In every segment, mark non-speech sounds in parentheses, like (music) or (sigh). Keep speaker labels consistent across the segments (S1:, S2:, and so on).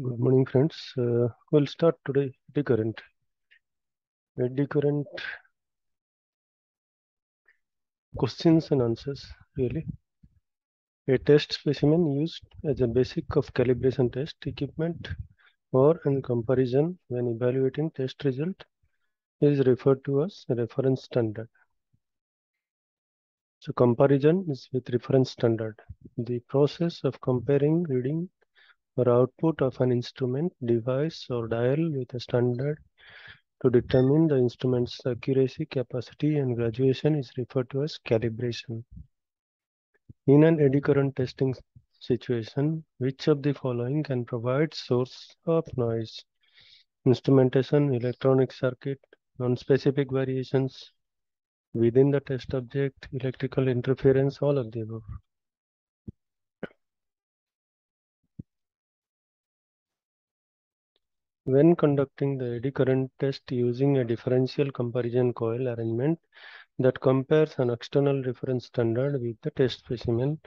S1: Good morning, friends. Uh, we'll start today eddy current. Eddy current questions and answers, really. A test specimen used as a basic of calibration test equipment or in comparison when evaluating test result is referred to as reference standard. So comparison is with reference standard. The process of comparing reading or output of an instrument, device or dial with a standard to determine the instrument's accuracy, capacity, and graduation is referred to as calibration. In an eddy current testing situation, which of the following can provide source of noise? Instrumentation, electronic circuit, non-specific variations within the test object, electrical interference, all of the above. When conducting the eddy current test using a differential comparison coil arrangement that compares an external reference standard with the test specimen,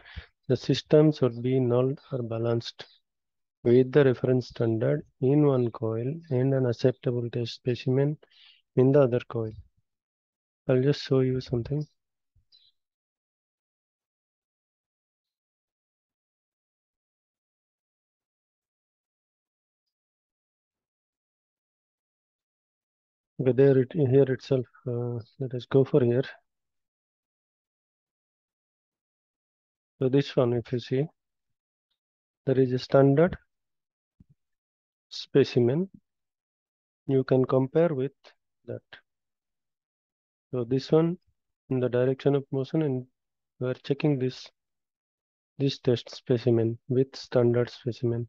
S1: the system should be null or balanced with the reference standard in one coil and an acceptable test specimen in the other coil. I'll just show you something. Okay, there it here itself. Uh, let us go for here. So this one, if you see, there is a standard specimen. You can compare with that. So this one in the direction of motion and we are checking this this test specimen with standard specimen.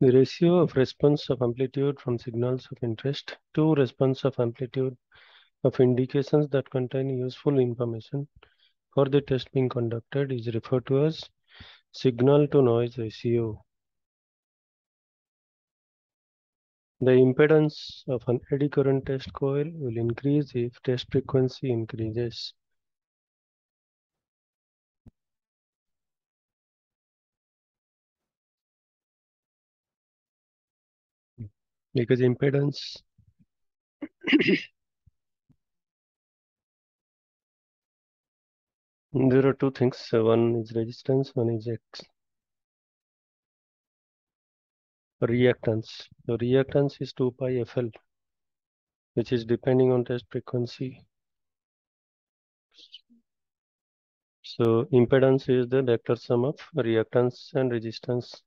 S1: The ratio of response of amplitude from signals of interest to response of amplitude of indications that contain useful information for the test being conducted is referred to as signal to noise ratio. The impedance of an eddy current test coil will increase if test frequency increases. Because impedance (coughs) there are two things. Uh, one is resistance, one is X. Reactance. The reactance is 2 pi FL, which is depending on test frequency. So impedance is the vector sum of reactance and resistance.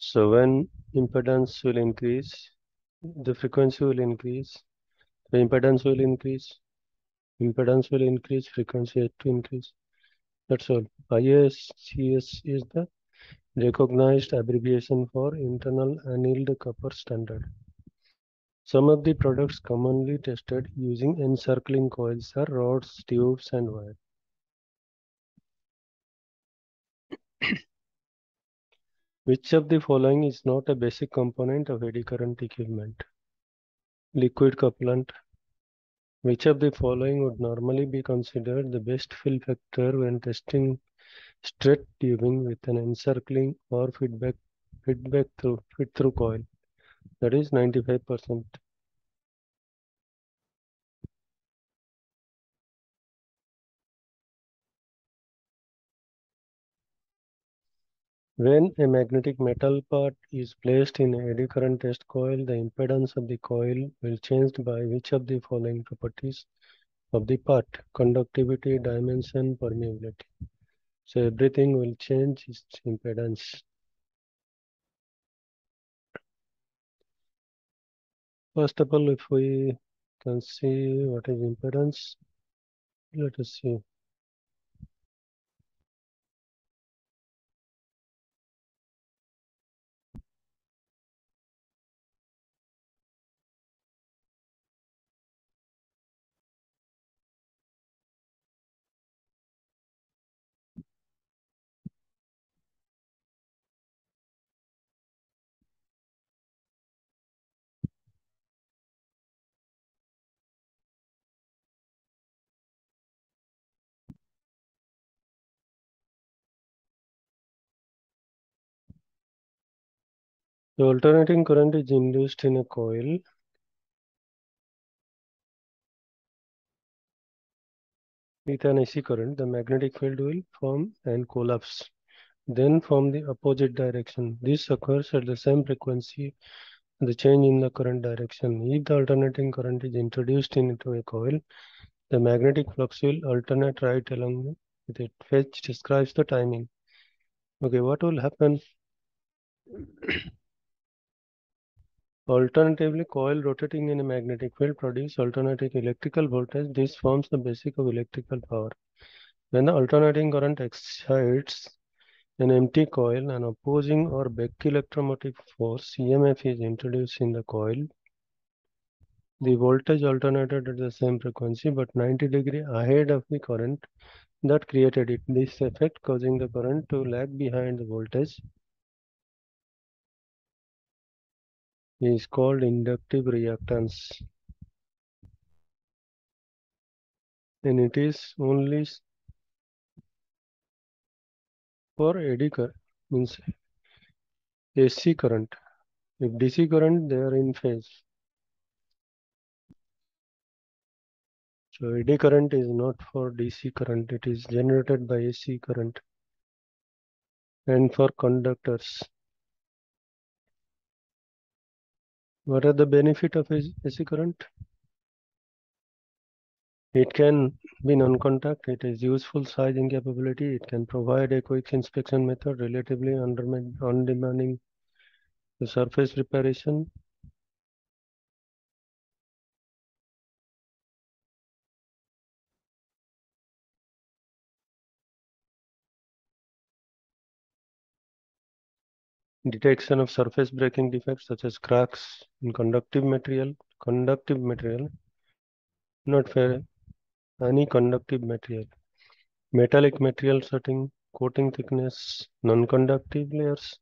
S1: So when impedance will increase, the frequency will increase, the impedance will increase, impedance will increase, frequency has to increase. That's all. IACS is the recognized abbreviation for internal annealed copper standard. Some of the products commonly tested using encircling coils are rods, tubes, and wire. Which of the following is not a basic component of eddy current equipment? Liquid couplant. Which of the following would normally be considered the best fill factor when testing straight tubing with an encircling or feedback feedback through fit through coil? That is 95%. When a magnetic metal part is placed in an eddy current test coil, the impedance of the coil will change by which of the following properties of the part? Conductivity, dimension, permeability. So everything will change its impedance. First of all, if we can see what is impedance, let us see. The alternating current is induced in a coil with an AC current. The magnetic field will form and collapse, then form the opposite direction. This occurs at the same frequency the change in the current direction. If the alternating current is introduced into a coil, the magnetic flux will alternate right along with it. Fetch describes the timing. Okay, what will happen? Alternatively, coil rotating in a magnetic field produce alternating electrical voltage. This forms the basic of electrical power. When the alternating current excites an empty coil, an opposing or back electromotive force EMF is introduced in the coil. The voltage alternated at the same frequency but 90 degree ahead of the current that created it. This effect causing the current to lag behind the voltage is called inductive reactance. And it is only for eddy current, means AC current. If DC current, they are in phase. So eddy current is not for DC current, it is generated by AC current. And for conductors, What are the benefit of AC current? It can be non-contact, it is useful sizing capability, it can provide a quick inspection method relatively undemanding the surface preparation. Detection of surface breaking defects such as cracks in conductive material, conductive material, not fair, any conductive material, metallic material setting, coating thickness, non-conductive layers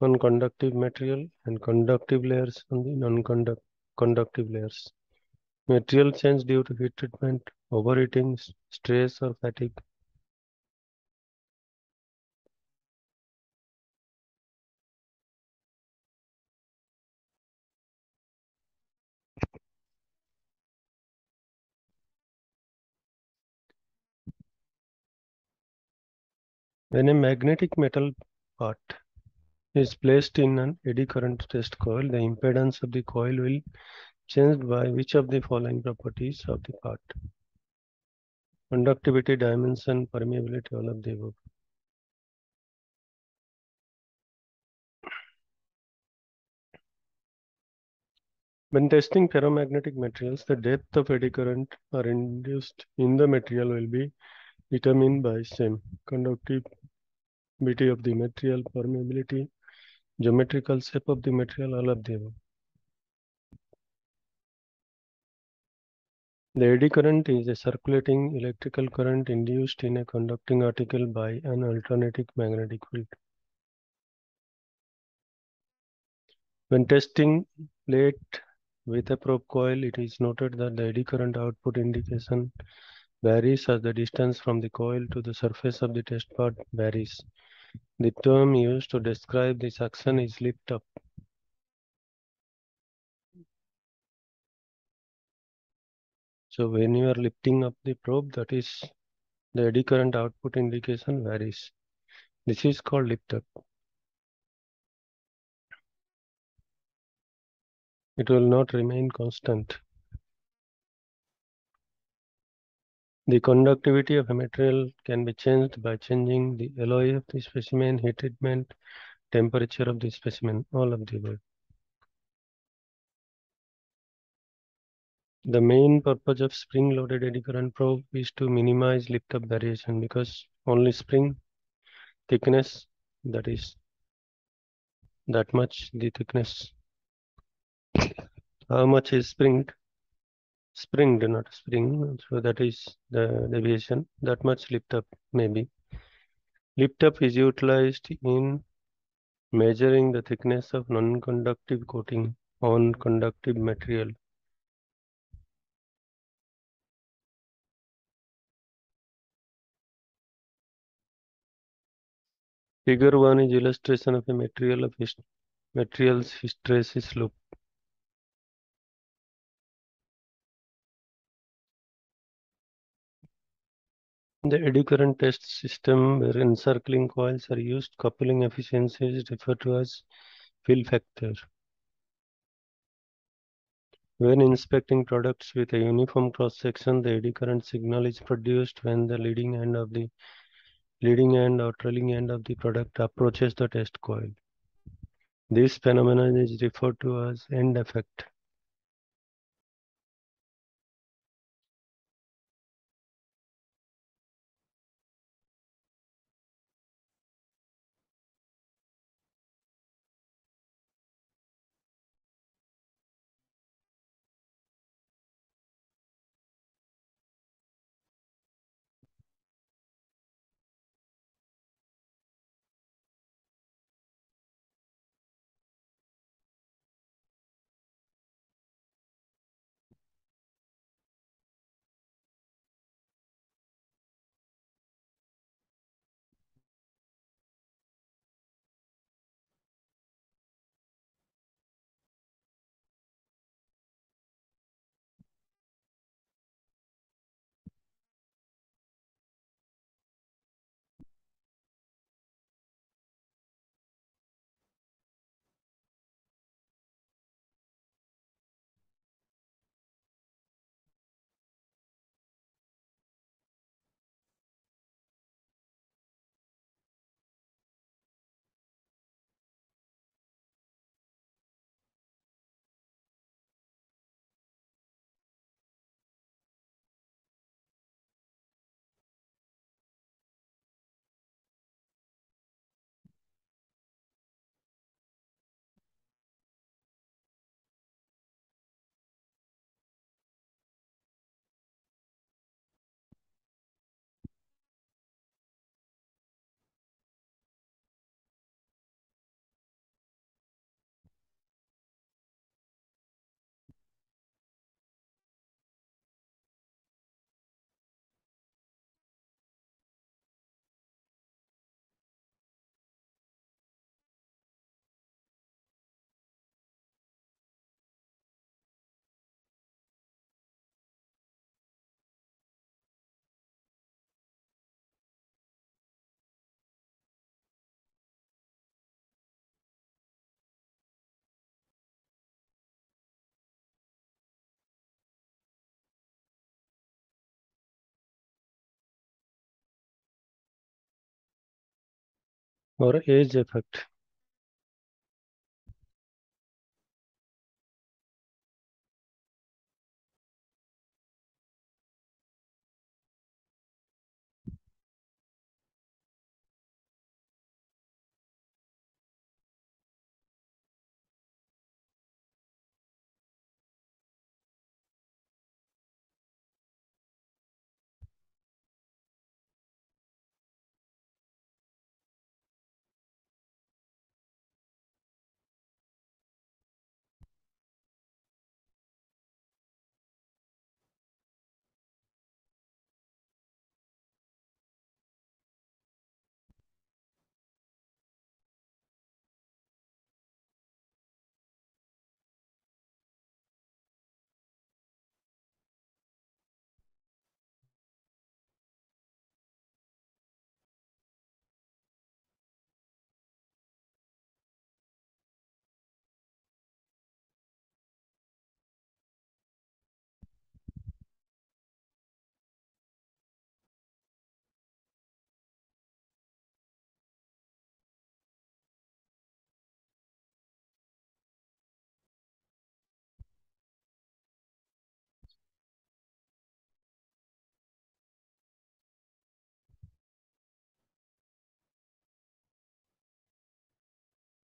S1: on conductive material and conductive layers on the non-conductive conductive layers. Material change due to heat treatment, overheating, stress or fatigue. When a magnetic metal part is placed in an eddy current test coil, the impedance of the coil will change by which of the following properties of the part? Conductivity, dimension, permeability, all of the above. When testing ferromagnetic materials, the depth of eddy current are induced in the material will be determined by same conductivity of the material, permeability, geometrical shape of the material, all of the above. The eddy current is a circulating electrical current induced in a conducting article by an alternating magnetic field. When testing plate with a probe coil, it is noted that the eddy current output indication varies as the distance from the coil to the surface of the test part varies. The term used to describe this action is lift up. So when you are lifting up the probe, that is the eddy current output indication varies. This is called lift up. It will not remain constant. The conductivity of a material can be changed by changing the alloy of the specimen, heat treatment, temperature of the specimen, all of the above. The main purpose of spring-loaded eddy current probe is to minimize lift-up variation because only spring thickness, that is that much the thickness. How much is springed? Springed, not spring. So that is the deviation. That much lift up maybe. Lift up is utilized in measuring the thickness of non-conductive coating on conductive material. Figure 1 is illustration of a material of materials hysteresis loop. In the eddy current test system where encircling coils are used, coupling efficiency is referred to as fill factor. When inspecting products with a uniform cross section, the eddy current signal is produced when the leading end of the leading end or trailing end of the product approaches the test coil. This phenomenon is referred to as end effect. Or edge effect.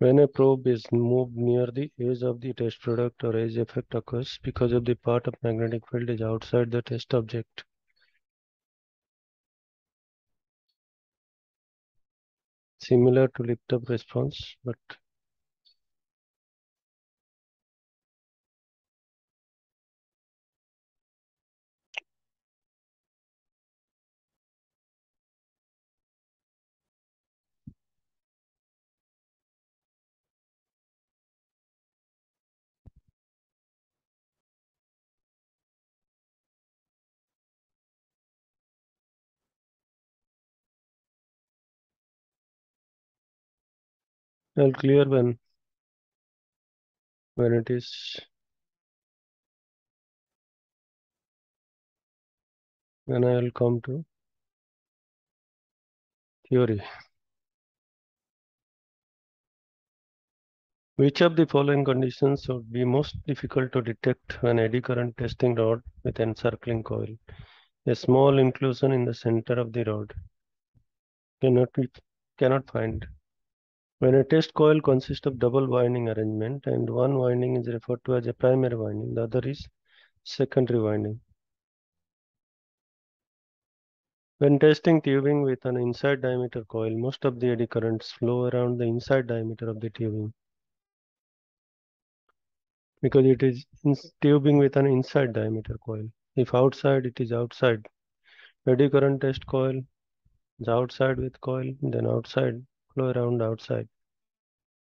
S1: When a probe is moved near the edge of the test product or edge effect occurs because of the part of magnetic field is outside the test object. Similar to lift up response, but I'll clear when when it is when I will come to theory. Which of the following conditions would be most difficult to detect when eddy current testing rod with encircling coil? A small inclusion in the center of the rod cannot be cannot find. When a test coil consists of double winding arrangement and one winding is referred to as a primary winding, the other is secondary winding. When testing tubing with an inside diameter coil, most of the eddy currents flow around the inside diameter of the tubing. Because it is tubing with an inside diameter coil. If outside, it is outside. Eddy current test coil is outside with coil, then outside, flow around outside.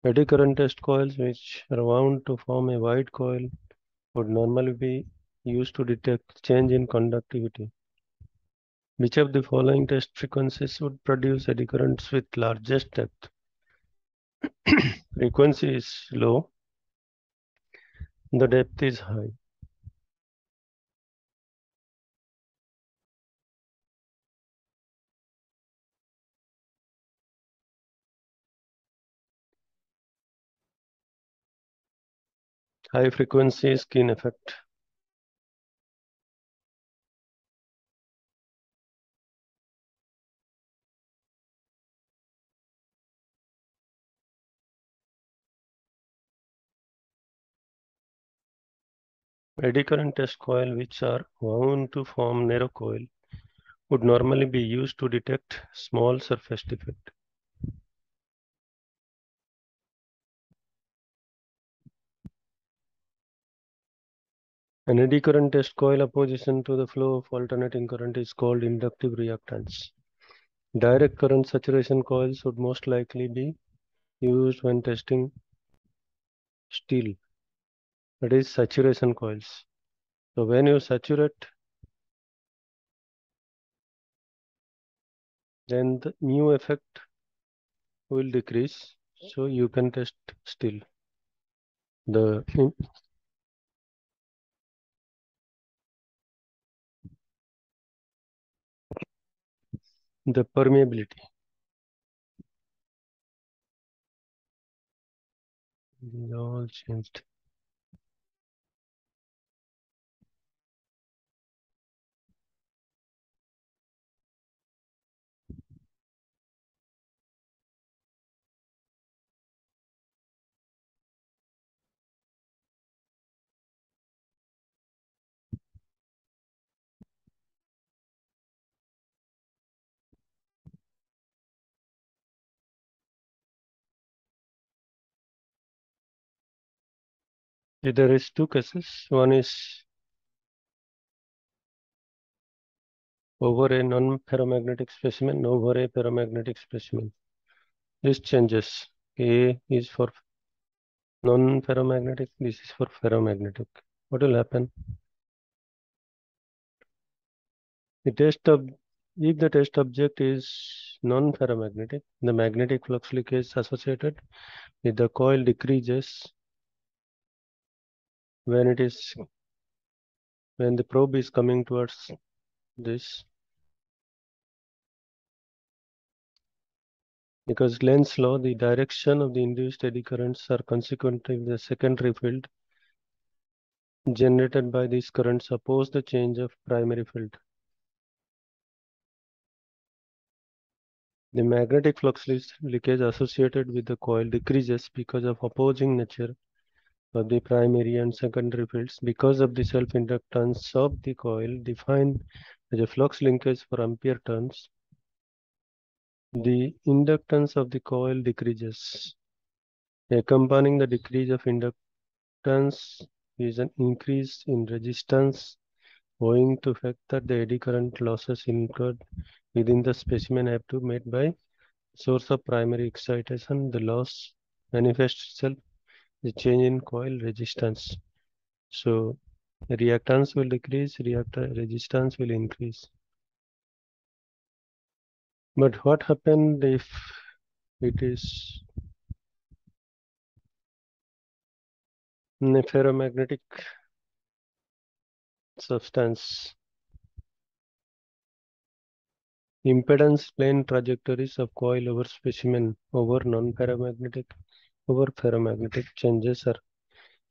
S1: Eddy current test coils which are wound to form a wide coil would normally be used to detect change in conductivity. Which of the following test frequencies would produce eddy currents with largest depth? (clears throat) Frequency is low, the depth is high. High frequency skin effect. Eddy current test coil which are wound to form narrow coil would normally be used to detect small surface defect. An eddy current test coil opposition to the flow of alternating current is called inductive reactance. Direct current saturation coils would most likely be used when testing steel. That is saturation coils. So when you saturate, then the mu effect will decrease. So you can test steel. The the permeability. They all changed. There is two cases. One is over a non-ferromagnetic specimen, over a ferromagnetic specimen. This changes. A is for non-ferromagnetic, this is for ferromagnetic. What will happen? The test of if the test object is non-ferromagnetic, the magnetic flux linkage associated with the coil decreases when it is when the probe is coming towards this because Lenz's law, the direction of the induced eddy currents are consequent if the secondary field generated by these currents oppose the change of primary field. The magnetic flux leakage associated with the coil decreases because of opposing nature of the primary and secondary fields because of the self-inductance of the coil defined as a flux linkage for ampere turns the inductance of the coil decreases. Accompanying the decrease of inductance is an increase in resistance owing to fact that the eddy current losses incurred within the specimen have to be made by source of primary excitation. The loss manifests itself the change in coil resistance. So reactance will decrease, reactor resistance will increase. But what happened if it is ferromagnetic substance. Impedance plane trajectories of coil over specimen over non-ferromagnetic over ferromagnetic changes are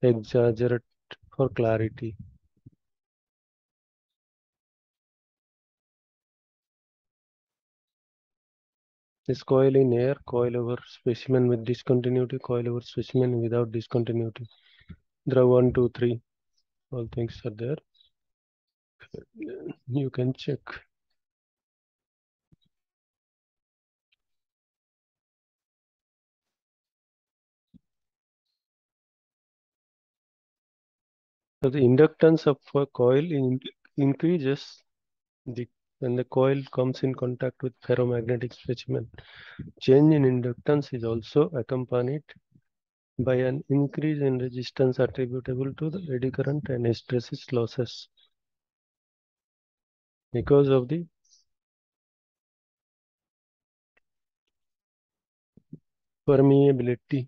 S1: exaggerated for clarity. This coil in air, coil over specimen with discontinuity, coil over specimen without discontinuity. There are one, two, three. All things are there. You can check. So the inductance of a coil in, increases the, when the coil comes in contact with ferromagnetic specimen. Change in inductance is also accompanied by an increase in resistance attributable to the eddy current and hysteresis losses because of the permeability.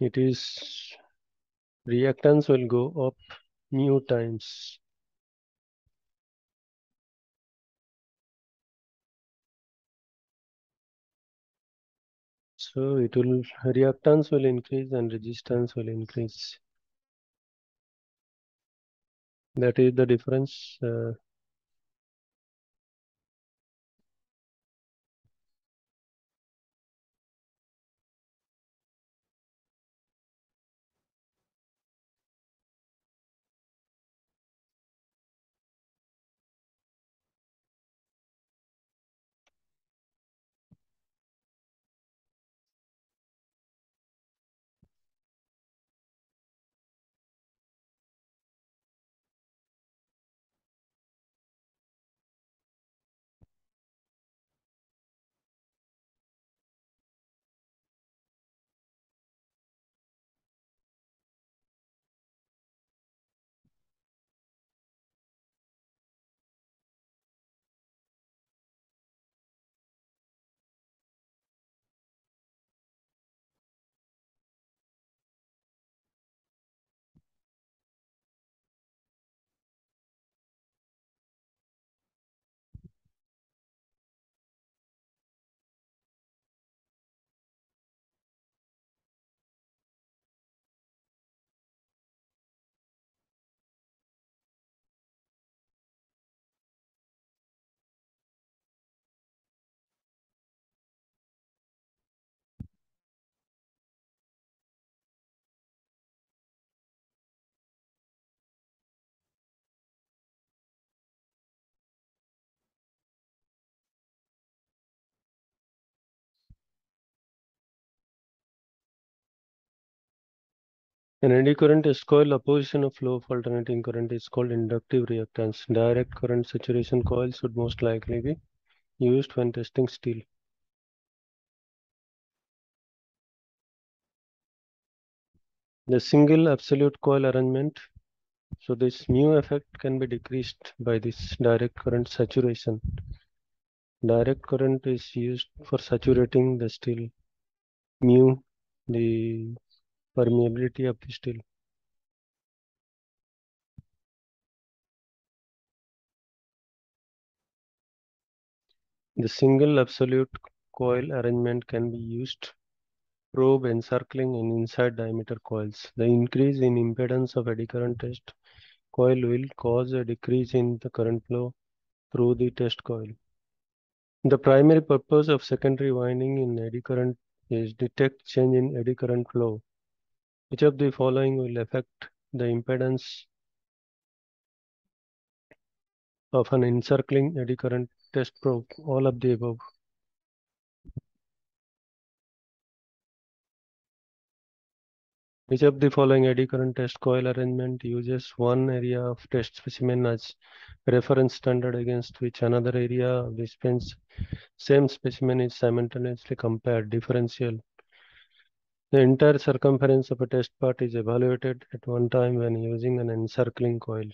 S1: It is reactance will go up mu times. So it will reactance will increase and resistance will increase. That is the difference. Uh, An eddy current is coil opposition of flow of alternating current is called inductive reactance. Direct current saturation coils would most likely be used when testing steel. The single absolute coil arrangement. So this mu effect can be decreased by this direct current saturation. Direct current is used for saturating the steel. Mu, the permeability of the steel. The single absolute coil arrangement can be used probe encircling in inside diameter coils. The increase in impedance of eddy current test coil will cause a decrease in the current flow through the test coil. The primary purpose of secondary winding in eddy current is detect change in eddy current flow. Which of the following will affect the impedance of an encircling eddy current test probe? All of the above. Which of the following eddy current test coil arrangement uses one area of test specimen as reference standard against which another area of the same specimen is simultaneously compared differential? The entire circumference of a test part is evaluated at one time when using an encircling coil.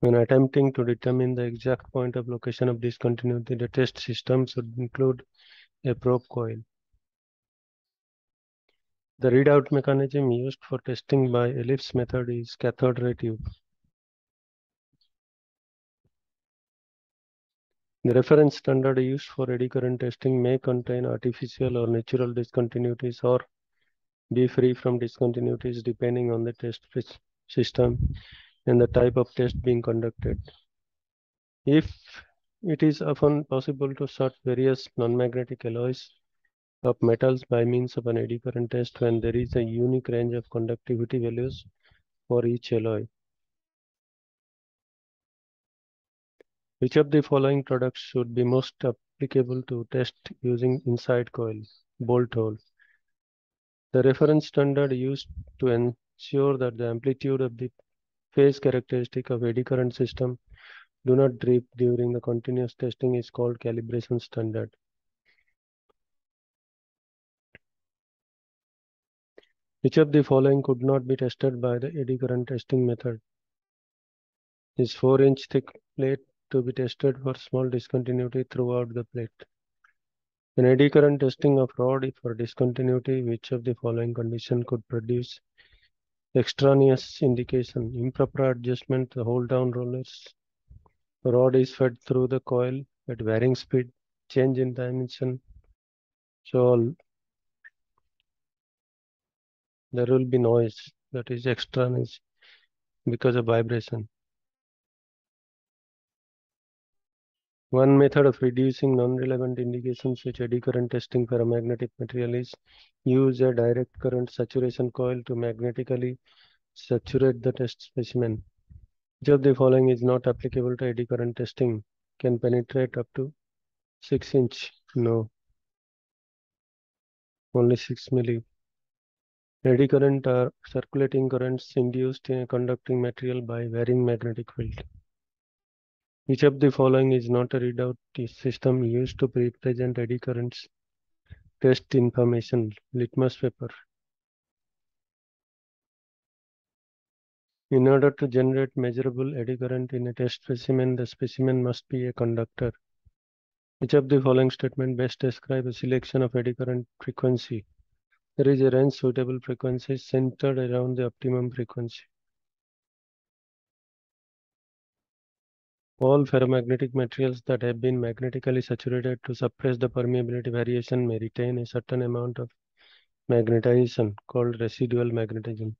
S1: When attempting to determine the exact point of location of discontinuity, the test system should include a probe coil. The readout mechanism used for testing by ellipse method is cathode ray tube. The reference standard used for eddy current testing may contain artificial or natural discontinuities or be free from discontinuities depending on the test system and the type of test being conducted. If it is often possible to sort various non-magnetic alloys of metals by means of an eddy current test when there is a unique range of conductivity values for each alloy. Which of the following products should be most applicable to test using inside coil, bolt hole? The reference standard used to ensure that the amplitude of the phase characteristic of eddy current system do not drip during the continuous testing is called calibration standard. Which of the following could not be tested by the eddy current testing method? Is 4 inch thick plate to be tested for small discontinuity throughout the plate. In eddy current testing of rod for discontinuity, which of the following condition could produce extraneous indication, improper adjustment, the hold down rollers, rod is fed through the coil at varying speed, change in dimension. So there will be noise that is extraneous because of vibration. One method of reducing non-relevant indications which eddy current testing for a magnetic material is use a direct current saturation coil to magnetically saturate the test specimen. Which of the following is not applicable to eddy current testing? Can penetrate up to 6 inch? No. Only 6 milli. Eddy current are circulating currents induced in a conducting material by varying magnetic field. Which of the following is not a readout system used to represent eddy currents? Test information, litmus paper. In order to generate measurable eddy current in a test specimen, the specimen must be a conductor. Which of the following statement best describe a selection of eddy current frequency? There is a range suitable frequencies centered around the optimum frequency. All ferromagnetic materials that have been magnetically saturated to suppress the permeability variation may retain a certain amount of magnetization called residual magnetism.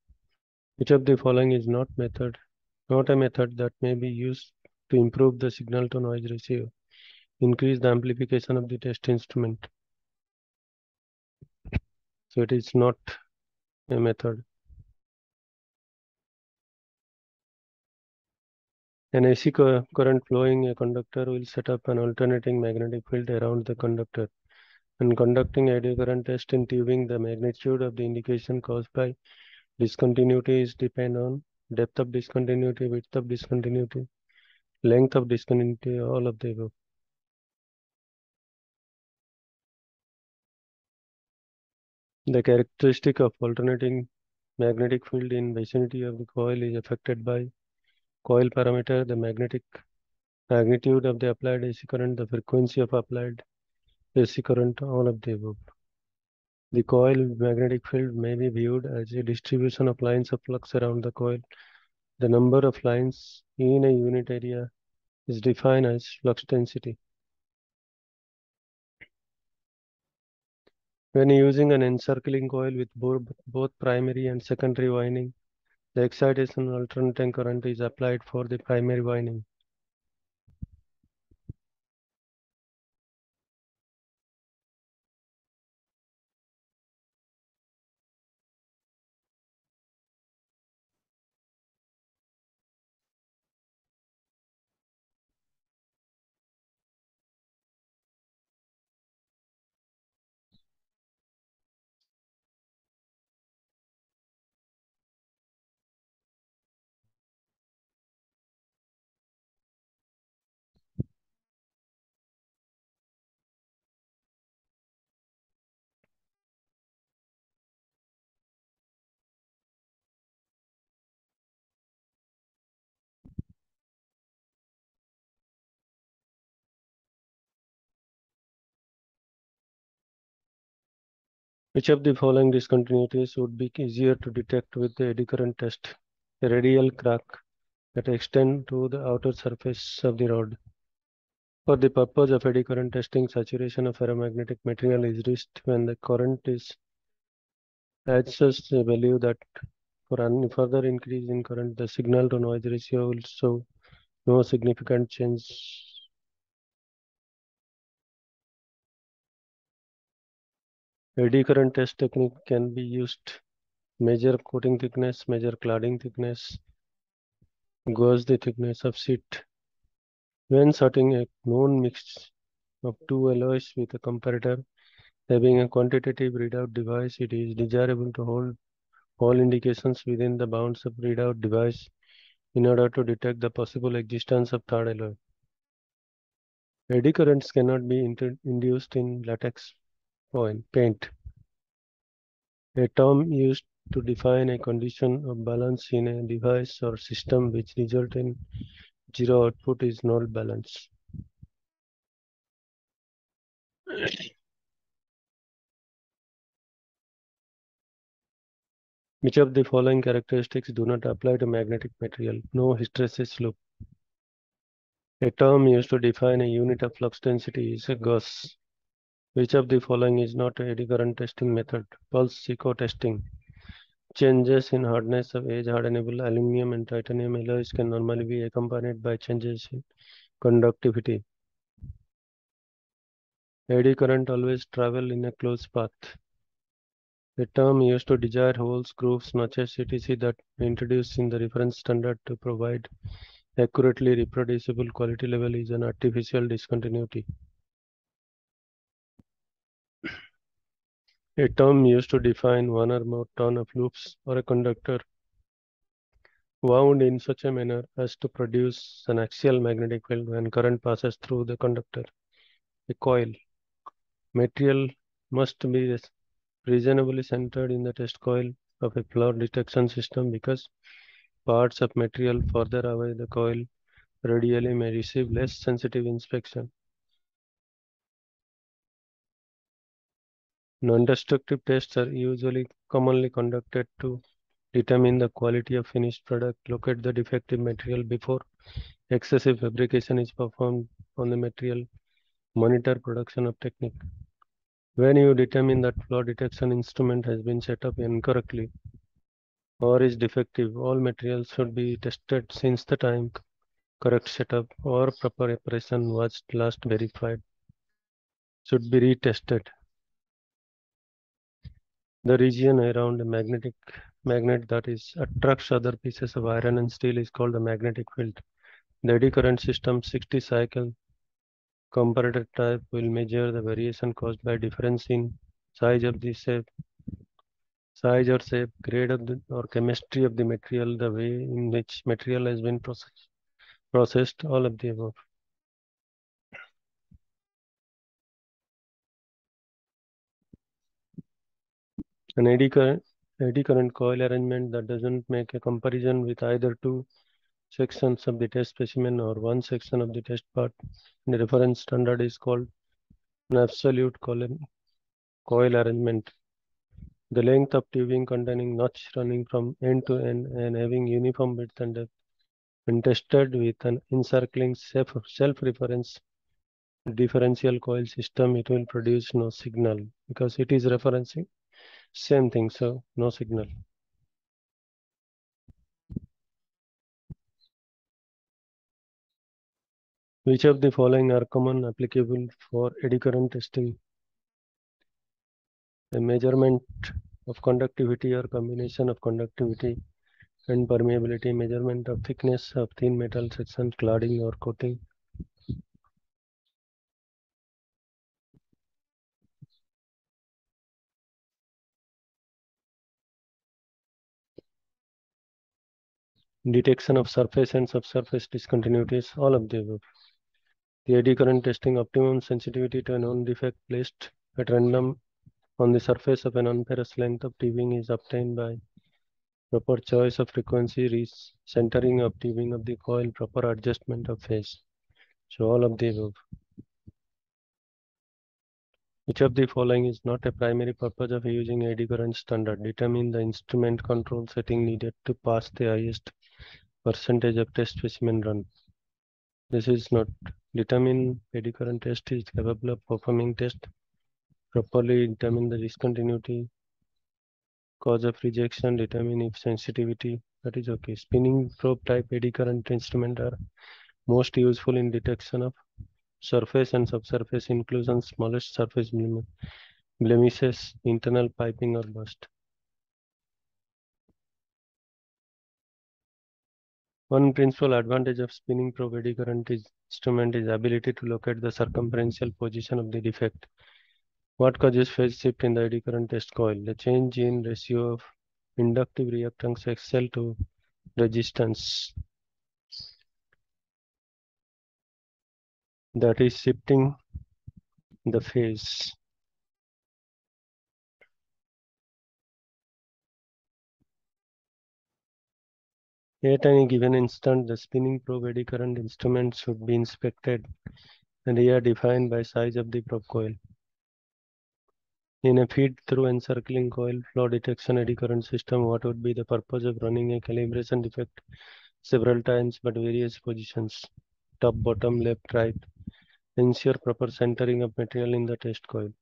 S1: Which of the following is not method, not a method that may be used to improve the signal to noise ratio, increase the amplification of the test instrument. So it is not a method. An AC current flowing a conductor will set up an alternating magnetic field around the conductor. When conducting eddy current test in tubing, the magnitude of the indication caused by discontinuity is depend on depth of discontinuity, width of discontinuity, length of discontinuity, all of the above. The characteristic of alternating magnetic field in vicinity of the coil is affected by coil parameter, the magnetic magnitude of the applied AC current, the frequency of applied AC current, all of the above. The coil magnetic field may be viewed as a distribution of lines of flux around the coil. The number of lines in a unit area is defined as flux density. When using an encircling coil with both primary and secondary winding, the excitation alternating current is applied for the primary winding. Which of the following discontinuities would be easier to detect with the eddy current test? A radial crack that extend to the outer surface of the rod. For the purpose of eddy current testing, saturation of ferromagnetic material is reached when the current is at such a value that for any further increase in current, the signal to noise ratio will show no significant change. Eddy current test technique can be used measure coating thickness, measure cladding thickness, gauge the thickness of sheet. When sorting a known mix of two alloys with a comparator having a quantitative readout device, it is desirable to hold all indications within the bounds of readout device in order to detect the possible existence of third alloy. Eddy currents cannot be induced in latex paint. A term used to define a condition of balance in a device or system which result in zero output is null balance. Which of the following characteristics do not apply to magnetic material? No hysteresis loop. A term used to define a unit of flux density is a Gauss. Which of the following is not a eddy current testing method? Pulse echo testing. Changes in hardness of age hardenable aluminum and titanium alloys can normally be accompanied by changes in conductivity. Eddy current always travel in a closed path. A term used to desire holes, grooves, notches, etc. that introduced in the reference standard to provide accurately reproducible quality level is an artificial discontinuity. A term used to define one or more ton of loops or a conductor wound in such a manner as to produce an axial magnetic field when current passes through the conductor. A coil. Material must be reasonably centered in the test coil of a flaw detection system because parts of material further away the coil radially may receive less sensitive inspection. Non-destructive tests are usually commonly conducted to determine the quality of finished product, locate the defective material before excessive fabrication is performed on the material, monitor production of technique. When you determine that flaw detection instrument has been set up incorrectly or is defective, all materials should be tested since the time correct setup or proper operation was last verified should be retested. The region around a magnetic magnet that is attracts other pieces of iron and steel is called the magnetic field. The eddy current system 60 cycle comparator type will measure the variation caused by difference in size of the shape, size or shape, grade of the or chemistry of the material, the way in which material has been processed, processed all of the above. An eddy current, eddy current coil arrangement that doesn't make a comparison with either two sections of the test specimen or one section of the test part. The reference standard is called an absolute coil, coil arrangement. The length of tubing containing notch running from end to end and having uniform width and depth when tested with an encircling self-reference differential coil system, it will produce no signal because it is referencing same thing, so no signal. Which of the following are common applicable for eddy current testing? A measurement of conductivity or combination of conductivity and permeability, measurement of thickness of thin metal section, cladding or coating. Detection of surface and subsurface discontinuities, all of the above. The eddy current testing optimum sensitivity to a known defect placed at random on the surface of an non-porous length of tubing is obtained by proper choice of frequency, centering of tubing of the coil, proper adjustment of phase. So all of the above. Which of the following is not a primary purpose of using eddy current standard? Determine the instrument control setting needed to pass the highest percentage of test specimen run. This is not determine eddy current test is capable of performing test properly determine the discontinuity cause of rejection determine if sensitivity that is okay. Spinning probe type eddy current instrument are most useful in detection of surface and subsurface inclusion smallest surface blemishes internal piping or burst One principal advantage of spinning probe eddy current instrument is ability to locate the circumferential position of the defect. What causes phase shift in the eddy current test coil? The change in ratio of inductive reactance XL to resistance. That is shifting the phase. At any given instant, the spinning probe eddy current instrument should be inspected and here defined by size of the probe coil. In a feed-through encircling coil flaw detection eddy current system, what would be the purpose of running a calibration defect several times but various positions, top, bottom, left, right, ensure proper centering of material in the test coil.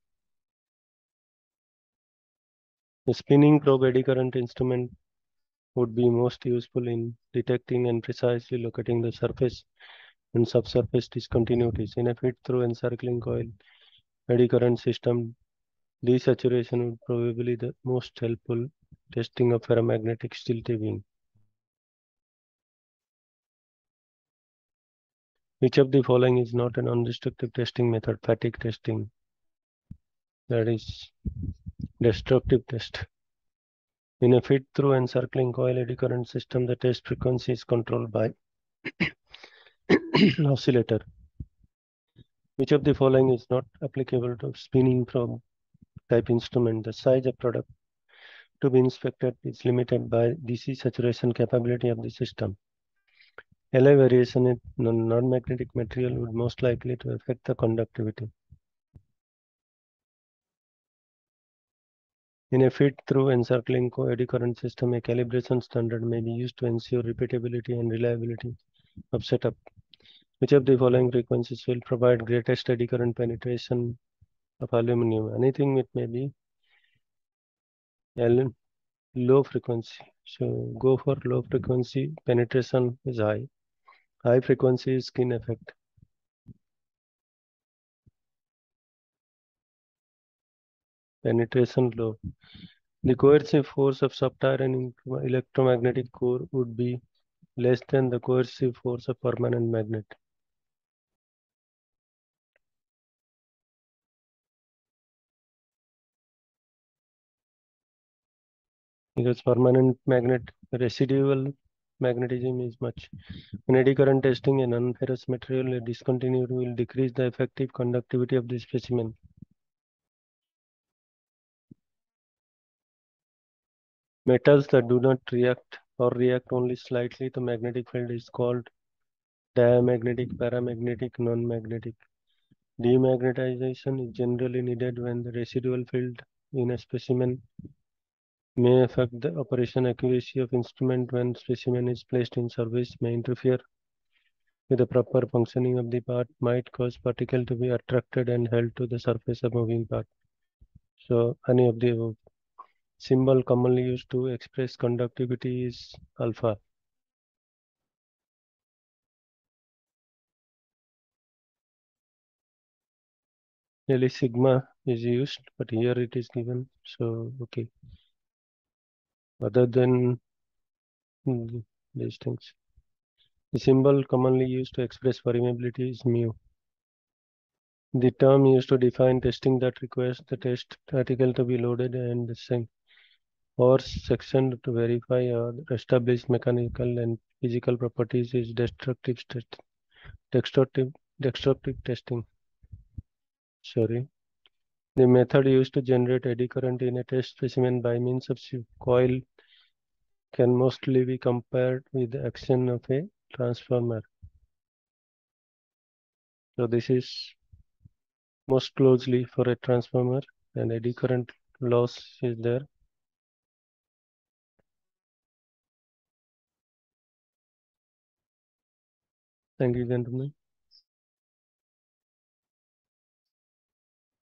S1: The spinning probe eddy current instrument would be most useful in detecting and precisely locating the surface and subsurface discontinuities. In a feed-through encircling coil eddy current system, DC saturation would probably be the most helpful testing of ferromagnetic steel tubing. Which of the following is not a non-destructive testing method? Fatigue testing. That is destructive test. In a feed-through encircling coil eddy current system, the test frequency is controlled by (coughs) oscillator. Which of the following is not applicable to spinning probe type instrument? The size of product to be inspected is limited by DC saturation capability of the system. LI variation in non-magnetic material would most likely to affect the conductivity. In a feed-through encircling eddy current system, a calibration standard may be used to ensure repeatability and reliability of setup. Which of the following frequencies will provide greatest eddy current penetration of aluminum? Anything it may be low frequency. So go for low frequency, penetration is high. High frequency is skin effect. Penetration low. The coercive force of iron electromagnetic core would be less than the coercive force of permanent magnet. Because permanent magnet residual magnetism is much. In eddy current testing, a non-ferrous material discontinuity will decrease the effective conductivity of the specimen. Metals that do not react or react only slightly to magnetic field is called diamagnetic, paramagnetic, non-magnetic. Demagnetization is generally needed when the residual field in a specimen may affect the operation accuracy of instrument when specimen is placed in service, may interfere with the proper functioning of the part, might cause particle to be attracted and held to the surface of moving part. So any of the above symbol commonly used to express conductivity is alpha. Nearly sigma is used, but here it is given. So, okay. Other than these things. The symbol commonly used to express permeability is mu. The term used to define testing that requires the test article to be loaded and the same or section to verify uh, or establish mechanical and physical properties is destructive test destructive destructive testing. Sorry. The method used to generate eddy current in a test specimen by means of coil can mostly be compared with the action of a transformer. So this is most closely for a transformer. And eddy current loss is there. Thank you, gentlemen.